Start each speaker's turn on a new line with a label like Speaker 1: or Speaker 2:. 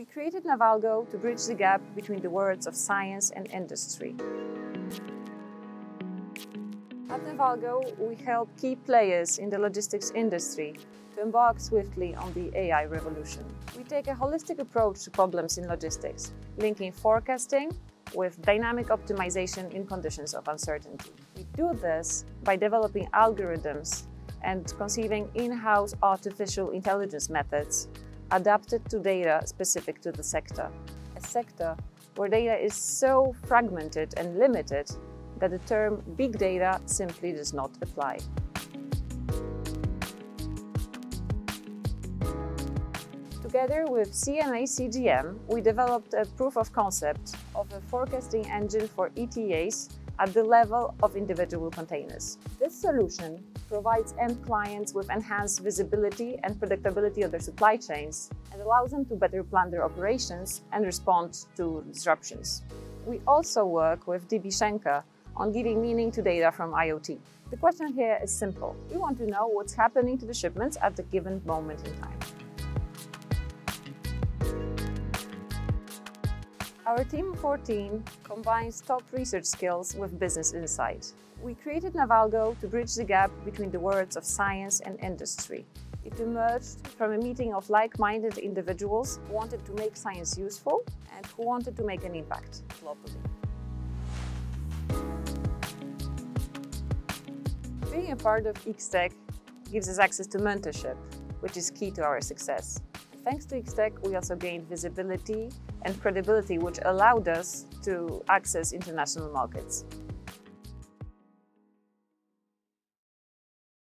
Speaker 1: We created NavAlgo to bridge the gap between the worlds of science and industry. At NavAlgo, we help key players in the logistics industry to embark swiftly on the AI revolution. We take a holistic approach to problems in logistics, linking forecasting with dynamic optimization in conditions of uncertainty. We do this by developing algorithms and conceiving in-house artificial intelligence methods adapted to data specific to the sector. A sector where data is so fragmented and limited that the term big data simply does not apply. Together with CMA CGM, we developed a proof of concept of a forecasting engine for ETAs at the level of individual containers. This solution provides end clients with enhanced visibility and predictability of their supply chains and allows them to better plan their operations and respond to disruptions. We also work with DB Schenker on giving meaning to data from IoT. The question here is simple. We want to know what's happening to the shipments at the given moment in time. Our team of 14 combines top research skills with business insight. We created NavAlgo to bridge the gap between the worlds of science and industry. It emerged from a meeting of like-minded individuals who wanted to make science useful and who wanted to make an impact globally. Being a part of X-Tech gives us access to mentorship, which is key to our success. Thanks to X-Tech, we also gained visibility and credibility, which allowed us to access international markets.